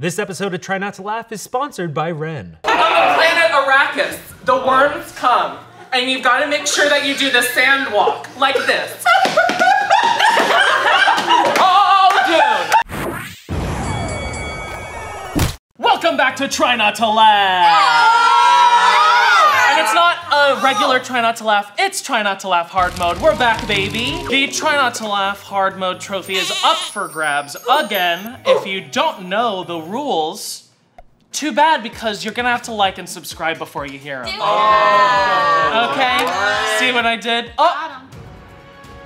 This episode of Try Not to Laugh is sponsored by Wren. On the planet Arrakis, the worms come, and you've got to make sure that you do the sand walk, like this. oh, dude! Welcome back to Try Not to Laugh! And it's not a regular Try Not to Laugh, it's Try Not to Laugh hard mode. We're back, baby. The Try Not to Laugh hard mode trophy is up for grabs again. If you don't know the rules, too bad because you're gonna have to like and subscribe before you hear them. Okay? See what I did? Oh!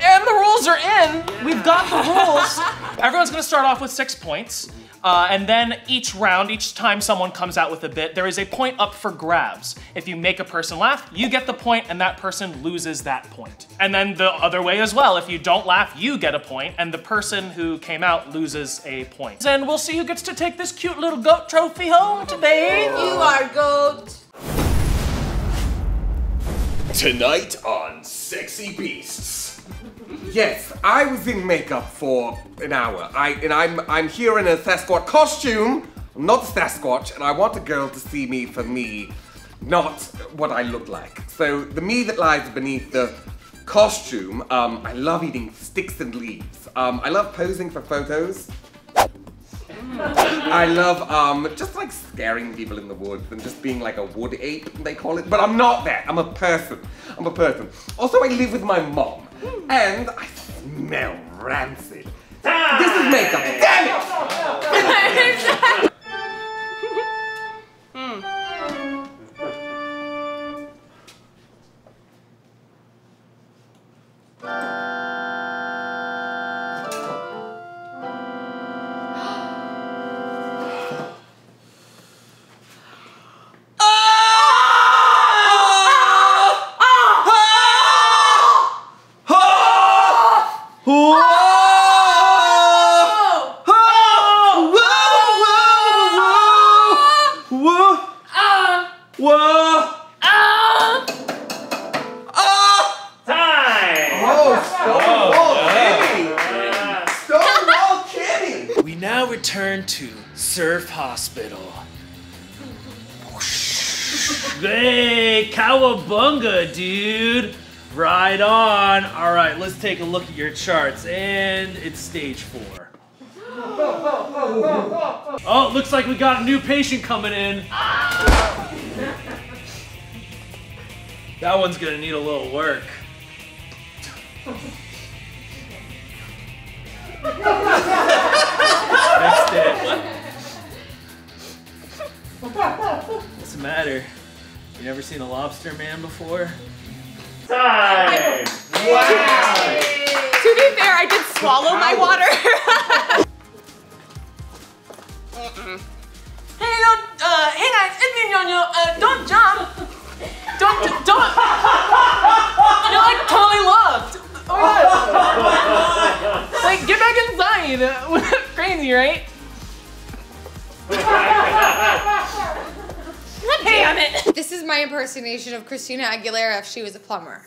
And the rules are in! We've got the rules! Everyone's gonna start off with six points. Uh, and then each round, each time someone comes out with a bit, there is a point up for grabs. If you make a person laugh, you get the point and that person loses that point. And then the other way as well, if you don't laugh, you get a point and the person who came out loses a point. And we'll see who gets to take this cute little goat trophy home today. You are goat. Tonight on Sexy Beasts. Yes, I was in makeup for an hour. I and I'm I'm here in a Sasquatch costume. I'm not a Sasquatch, and I want a girl to see me for me, not what I look like. So the me that lies beneath the costume. Um, I love eating sticks and leaves. Um, I love posing for photos. I love um, just like scaring people in the woods and just being like a wood ape, they call it. But I'm not that. I'm a person. I'm a person. Also, I live with my mom, and I smell rancid. Ah! This is makeup. Damn it! return to Surf Hospital. Hey, cowabunga, dude! Right on. All right, let's take a look at your charts, and it's stage four. Oh, looks like we got a new patient coming in. That one's gonna need a little work. Next it. What's the matter? You never seen a lobster man before? To my impersonation of Christina Aguilera if she was a plumber.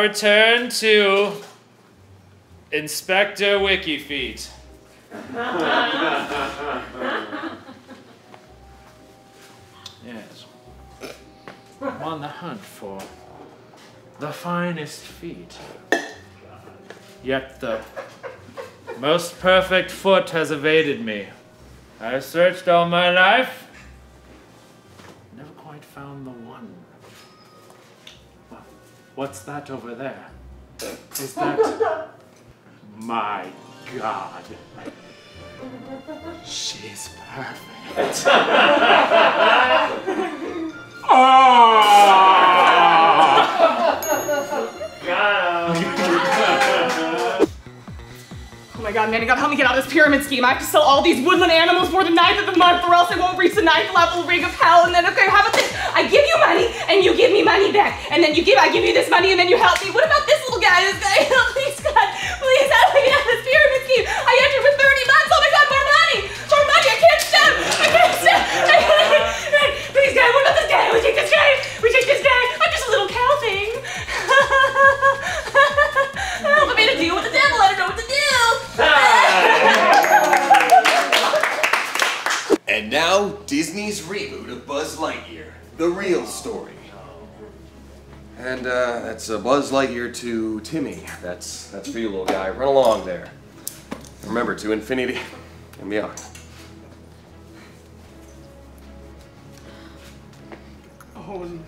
Now return to Inspector Wikifeet. Yes. I'm on the hunt for the finest feet. Yet the most perfect foot has evaded me. I searched all my life, never quite found the one. Wha- What's that over there? Is that my God? She's perfect. Oh oh my god, man, you gotta help me get out of this pyramid scheme. I have to sell all these woodland animals for the ninth of the month, or else I won't reach the ninth level ring of hell. And then, okay, have a this? I give you money, and you give me money back. And then you give, I give you this money, and then you help me. What about this little guy? This guy, the real story. And uh, that's uh, Buzz Lightyear to Timmy. That's that's for you, little guy. Run along there. Remember, to infinity and beyond. Oh, You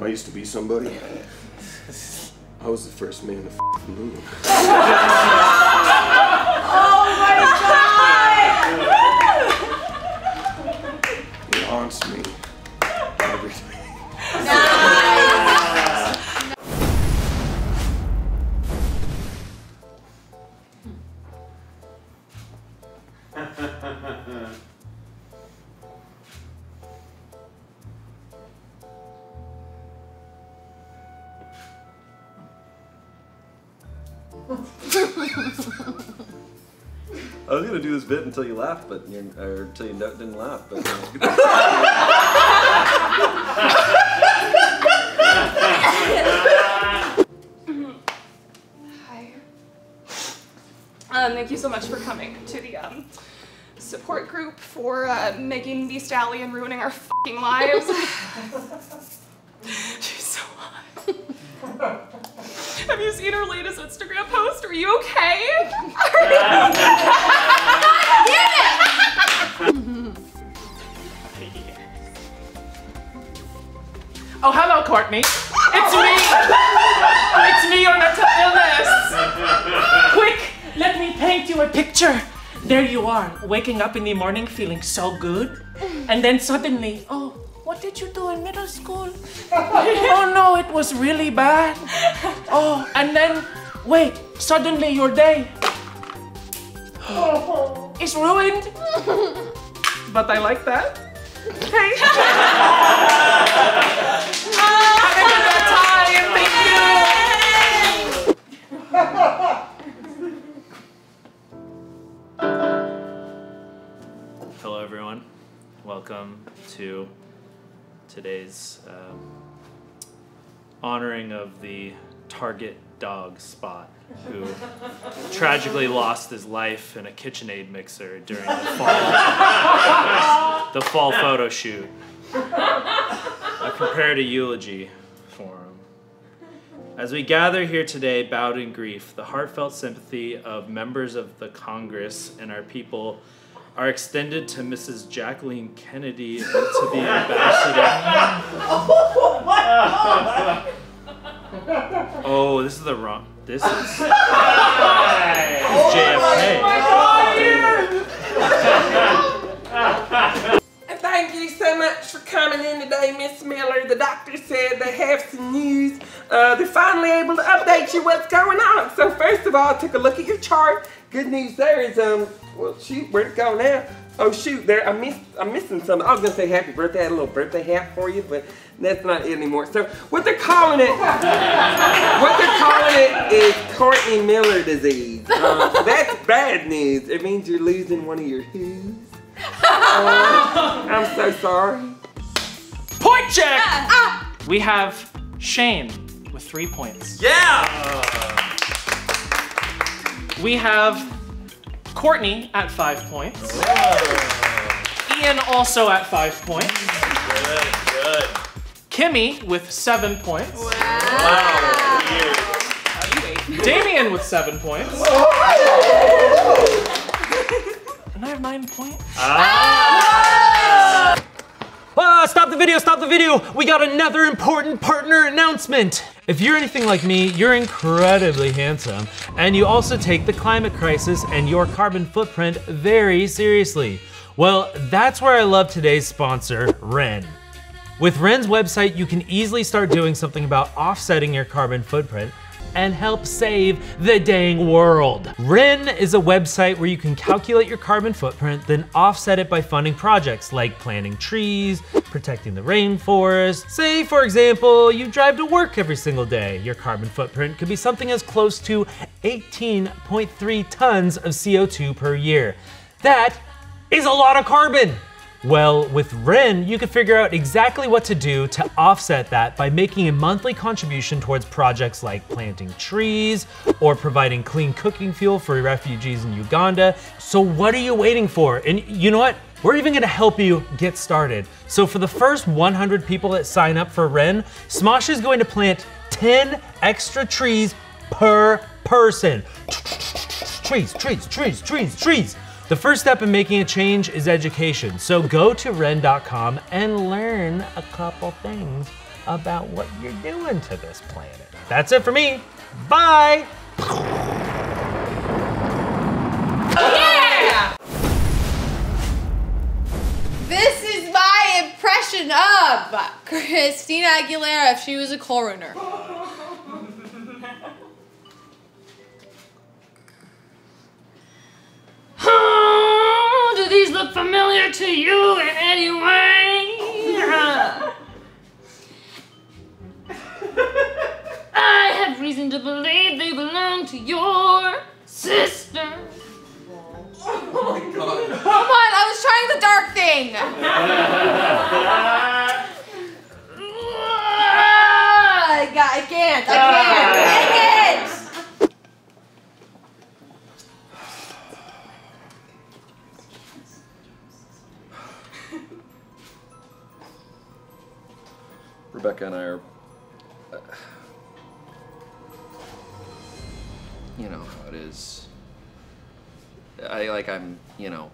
know, I used to be somebody. I was the first man to f the moon. It I was gonna do this bit until you laughed, but you or until you didn't laugh. But uh, Hi. Um, thank you so much for coming to the um, support group for uh, making Beast Alley and ruining our fucking lives. She's so hot. Have you seen her latest Instagram post? Are you okay? Oh, hello, Courtney. It's me. it's me, your mental illness. Quick, let me paint you a picture. There you are, waking up in the morning feeling so good, and then suddenly, oh, what did you do in middle school? oh no, it was really bad. Oh, and then, wait, suddenly your day is ruined. But I like that. Hey. Having a good time, thank you. Hello, everyone. Welcome to today's um, honoring of the Target dog Spot, who tragically lost his life in a KitchenAid mixer during the fall, the fall photo shoot. I prepared a eulogy for him. As we gather here today, bowed in grief, the heartfelt sympathy of members of the Congress and our people are extended to Mrs. Jacqueline Kennedy and to the ambassador. Oh, this is the wrong. This is. This is JFK. And Thank you so much for coming in today, Miss Miller. The doctor said they have some news. Uh, they're finally able to update you what's going on. So first of all, I took a look at your chart. Good news there is, um, well, shoot, where'd it go now? Oh shoot, there, I missed, I'm missing something. I was gonna say happy birthday, I had a little birthday hat for you, but that's not it anymore. So what they're calling it, what they're calling it is Courtney Miller disease. Uh, that's bad news. It means you're losing one of your hooves. Uh, I'm so sorry. Point check. We have Shayne with three points. yeah. We have Courtney at five points. Ian also at five points. Good, good. Kimmy with seven points. Wow. wow. Damien with seven points. I have nine points. Ah, stop the video, stop the video. We got another important partner announcement. If you're anything like me, you're incredibly handsome, and you also take the climate crisis and your carbon footprint very seriously. Well, that's where I love today's sponsor, Wren. With Wren's website, you can easily start doing something about offsetting your carbon footprint and help save the dang world. Wren is a website where you can calculate your carbon footprint, then offset it by funding projects like planting trees, protecting the rainforest. Say, for example, you drive to work every single day. Your carbon footprint could be something as close to 18.3 tons of CO2 per year. That is a lot of carbon. Well, with Wren, you can figure out exactly what to do to offset that by making a monthly contribution towards projects like planting trees or providing clean cooking fuel for refugees in Uganda. So what are you waiting for? And you know what? We're even gonna help you get started. So for the first 100 people that sign up for Wren, Smosh is going to plant 10 extra trees per person. Trees, trees, trees, trees, trees. The first step in making a change is education. So go to wren.com and learn a couple things about what you're doing to this planet. That's it for me. Bye. Yeah! This is my impression of Christina Aguilera if she was a coroner. Do these look familiar to you in any way? I have reason to believe they belong to your sister. Oh my god. Come on, I was trying the dark thing. Ah, I, got, I can't. I can't. Rebecca and I are. uh, You know how it is. I like I'm. You know,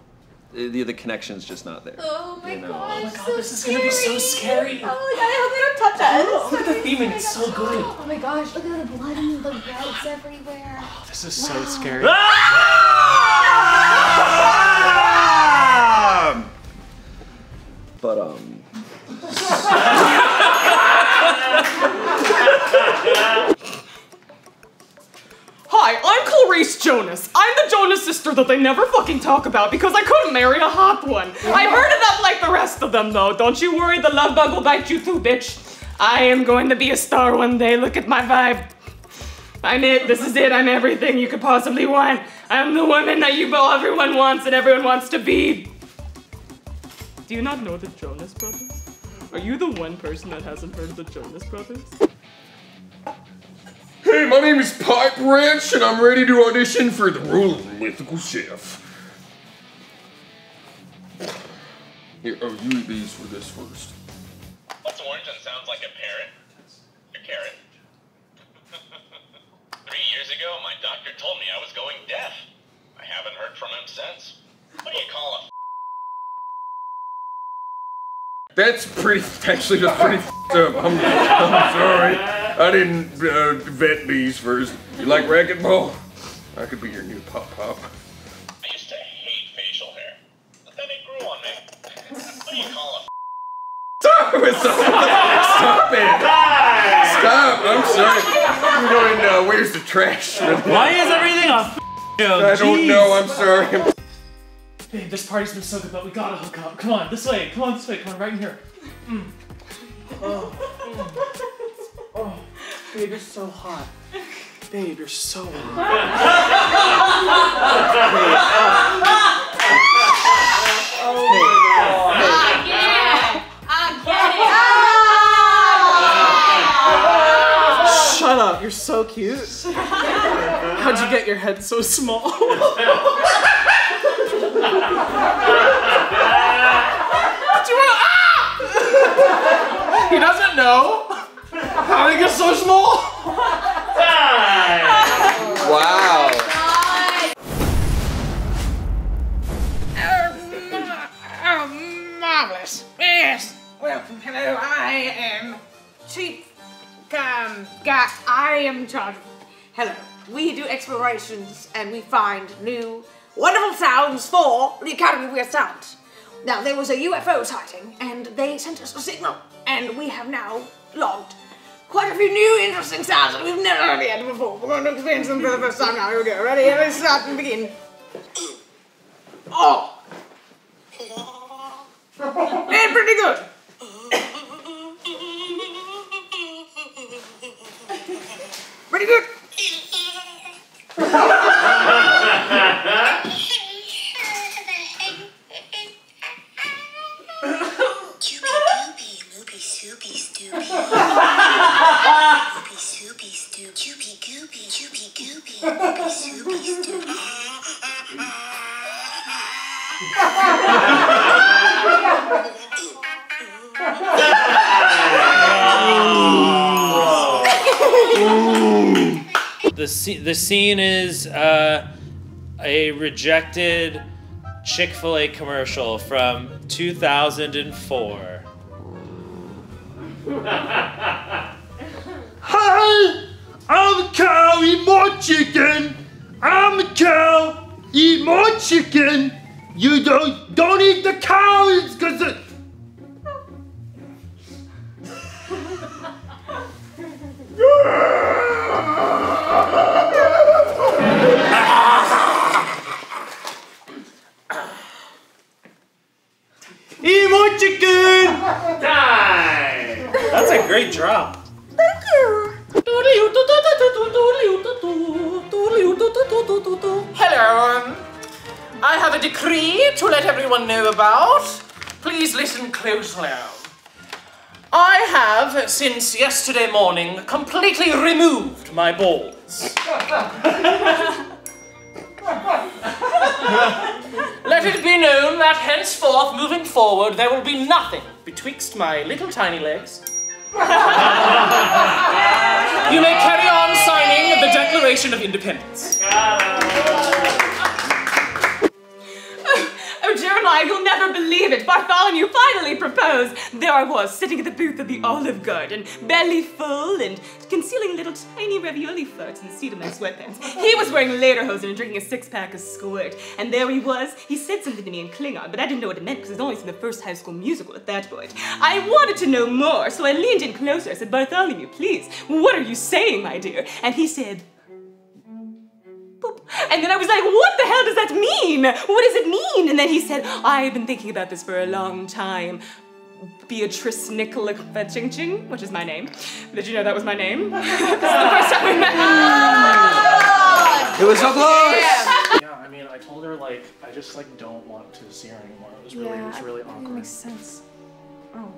the the connection's just not there. Oh my you know? gosh. God, this is gonna be so scary. Oh my god, I hope they don't touch us. Look at the theming, it's so good. Oh my gosh, look at the blood and the reds everywhere. Oh, This is so scary. But um. Jonas. I'm the Jonas sister that they never fucking talk about because I couldn't marry a hot one. I heard it up like the rest of them though. Don't you worry, the love bug will bite you too, bitch. I am going to be a star one day. Look at my vibe. I'm it. This is it. I'm everything you could possibly want. I'm the woman that you all everyone wants and everyone wants to be. Do you not know the Jonas Brothers? Are you the one person that hasn't heard the Jonas Brothers? Hey, my name is Pipe Wrench, and I'm ready to audition for the role of mythical chef. Here, oh, you eat these for this first. What's orange and sounds like a parrot? A carrot. Three years ago, my doctor told me I was going deaf. I haven't heard from him since. What do you call a That's pretty, actually, that's pretty f***ed up. I'm, I'm sorry. I didn't uh, vet these first. You like racquetball? I could be your new pop pop. I used to hate facial hair, but then it grew on me. What do you call a Stop it! Stop it! Stop! I'm sorry. We're going, uh, where's the trash? Why is everything a f- joke? I don't Jeez. know, I'm sorry. Babe, this party's been so good, but we gotta hook up. Come on, this way. Come on, this way. Come on, right in here. Mm. Oh, mm. oh, babe, you're so hot. Babe, you're so hot. I get it. I get it. Shut up, you're so cute. How'd you get your head so small? Do you wanna- ah! He doesn't know. How did it get so small? Wow. Oh, marvelous. Yes. Welcome. Hello. I am Chief um, Guy. I am in charge. Hello. We do explorations and we find new wonderful sounds for the Academy of Weird Sounds. Now, there was a UFO sighting and they sent us a signal, and we have now logged quite a few new interesting sounds that we've never heard yet before. We're going to experience them for the first time now. Here we go. Ready? Let's start and begin. Oh! Scene is uh, a rejected Chick fil A commercial from 2004. Hi, I'm a cow, eat more chicken. I'm a cow, eat more chicken. You don't don't eat the cows because chicken. Die. That's a great drop. Thank you. Hello. I have a decree to let everyone know about. Please listen closely. I have, since yesterday morning, completely removed my balls. Let it be known that henceforth, moving forward, there will be nothing betwixt my little tiny legs. you may carry on signing the Declaration of Independence. Oh, Jeremiah, you'll never believe it. Bartholomew finally proposed. There I was, sitting at the booth of the Olive Garden, belly full and concealing little tiny ravioli floats in of my sweatpants. He was wearing lederhosen and drinking a six-pack of squirt. And there he was. He said something to me in Klingon, but I didn't know what it meant because I'd only seen the first high school musical at that point. I wanted to know more, so I leaned in closer. I said, Bartholomew, please, what are you saying, my dear? And he said, and then I was like, what the hell does that mean? What does it mean? And then he said, I've been thinking about this for a long time. Beatrice Nicola Ching, which is my name. Did you know that was my name? this is the first time we met. Oh, it was so close. Yeah, I mean, I told her like I just like don't want to see her anymore. It was really, it was Yeah, really That awkward. makes sense. Oh.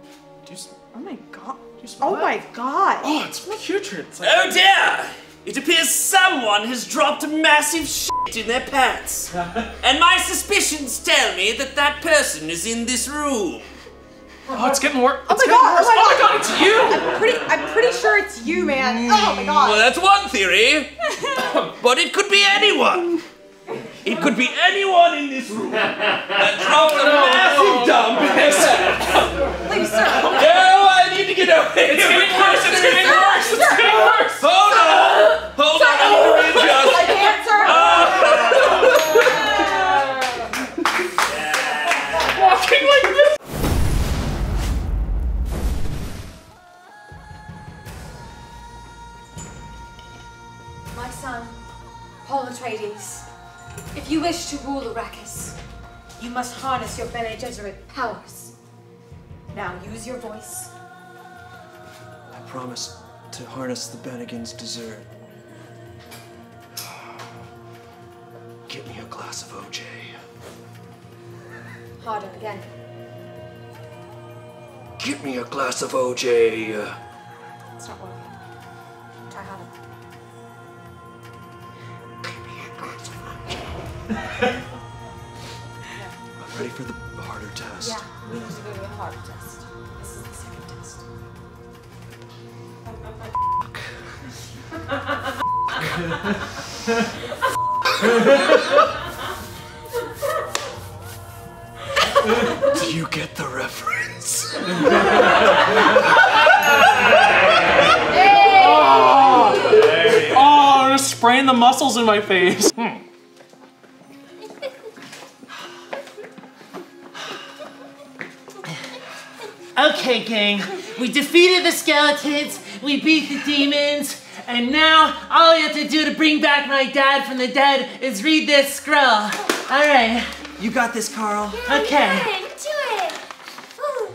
Do you, s- Oh my god. do you smell Oh that? my god. Oh, it's putrid. It's like, Oh dear! It appears someone has dropped a massive shit in their pants. and my suspicions tell me that that person is in this room. Oh, it's getting oh worse. Oh my god. Oh my god. it's you! I'm pretty. I'm pretty sure it's you, man. Oh my god. Well, that's one theory. but it could be anyone. It could be anyone in this room that dropped a massive dump. Please, sir. No, I need to. It's getting worse. It's getting worse. It's getting worse. Hold on. Hold on. I need to readjust. I can't, sir. Walking like this. My son, Paul Atreides, if you wish to rule Arrakis, you must harness your Bene Gesserit powers. Now use your voice. I promise to harness the Bennigan's dessert. Get me a glass of OJ. Harder again. Get me a glass of OJ. It's not working. Try harder. I'm ready for the harder test. Yeah, we need to go to a harder test. This is the second test. Do you get the reference? hey! oh, oh, I'm spraying the muscles in my face. Hmm. Okay, gang. We defeated the skeletons we beat the demons, and now all we have to do to bring back my dad from the dead is read this scroll. All right. You got this, Carl. Okay. Do it. Ooh.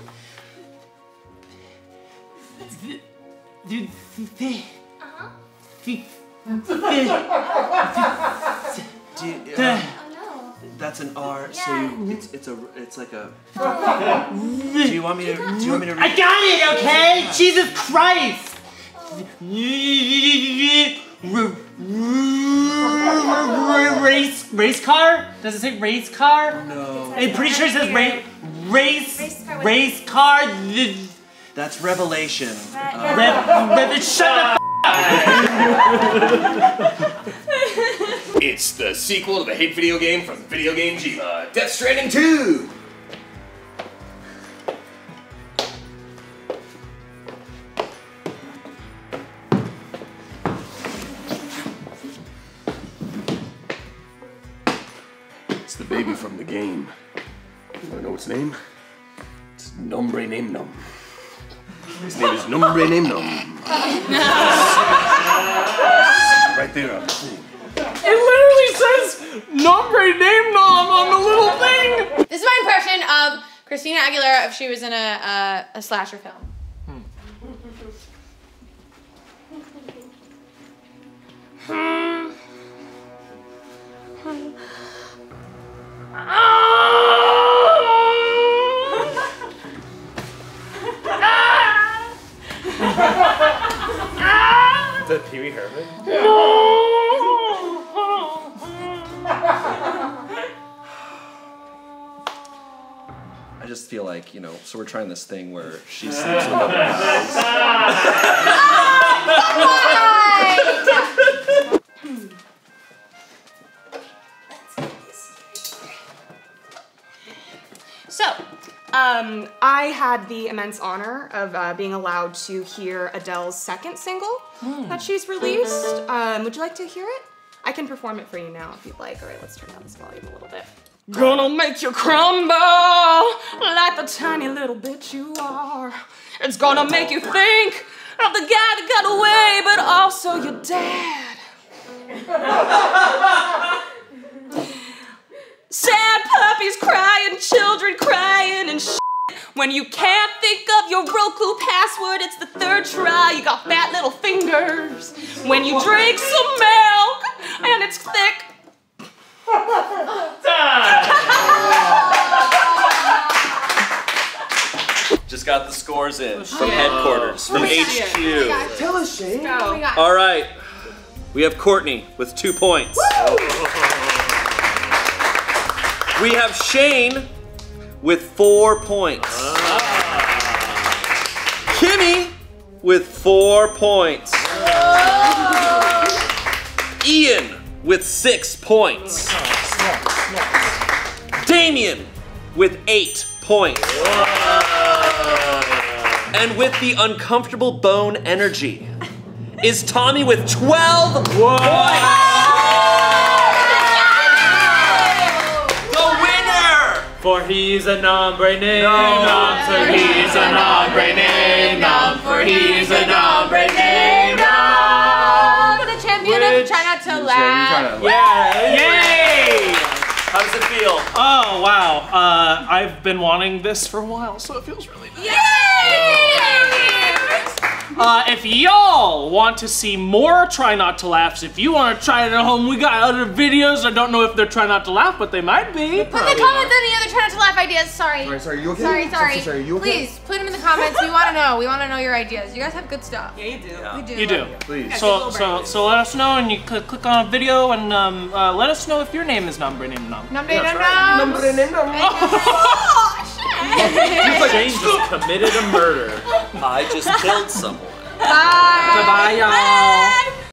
The- the- Uh-huh. the- Do you, uh, that's an R, so you, it's it's a it's like a. Do you want me to? Do you want me to? I got it, okay? Jesus Christ! Race race car? Does it say race car? No. I'm pretty sure it says race race race car. That's Revelation. Uh, Rev, Rev, shut It's the sequel to the hit video game from Video Game Jiva, Death Stranding 2! His name is Nombre Name Num. Right there on the thing. It literally says nombre name nom on the little thing. This is my impression of Christina Aguilera if she was in a, a, a slasher film. Hmm. Is that Pee Wee Herman? I just feel like, you know, so we're trying this thing where she sleeps with other guys. um, I had the immense honor of uh, being allowed to hear Adele's second single that she's released. Um, would you like to hear it? I can perform it for you now if you'd like. All right, let's turn down this volume a little bit. Gonna make you crumble like the tiny little bitch you are. It's gonna make you think of the guy that got away, but also your dad. Sad puppies crying, children crying, and. When you can't think of your Roku password, it's the third try. You got fat little fingers. When you drink some milk and it's thick. Just got the scores in from headquarters, from Oh my HQ. Tell us, Shayne. All right, we have Courtney with two points. We have Shayne with four points. Kimmy with four points. Ian with six points. Damien with eight points. And with the uncomfortable bone energy is Tommy with 12 points. For he's a nombre name nom, for he's a nombre name nom, for he's a nombre name nom. The champion of Try Not to Laugh. Yeah, yay! How does it feel? Oh wow! Uh, I've been wanting this for a while, so it feels really nice. Uh, if y'all want to see more Try Not to Laughs, if you want to try it at home, we got other videos. I don't know if they're Try Not to Laugh, but they might be. Put in the comments any other Try Not to Laugh ideas. Sorry. Sorry, sorry, you okay? Sorry, So- sorry. so sorry, you okay? Please put them in the comments. We want to know. We want to know your ideas. You guys have good stuff. Yeah, you do. We do. You do. Please. So, so, so let us know, and you click, click on a video, and um, uh, let us know if your name is Number Name Num. Number num Nombre name nom. Shayne just committed a murder. I just killed someone. 拜。拜拜拜。